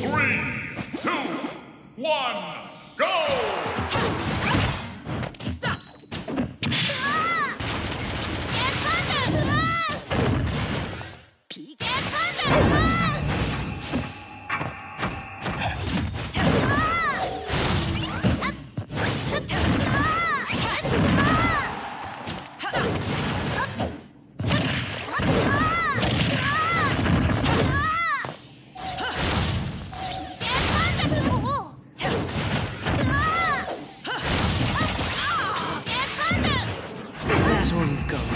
Three, two, one, that all you've got?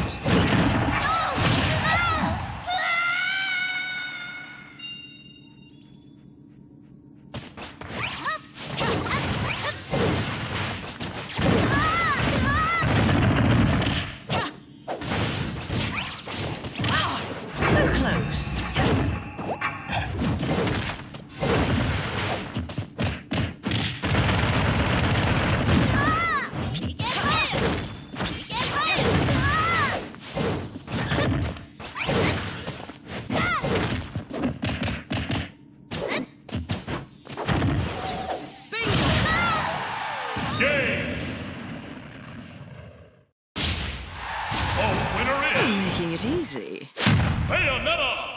Game! The winner is Making it easy. Bayonetta!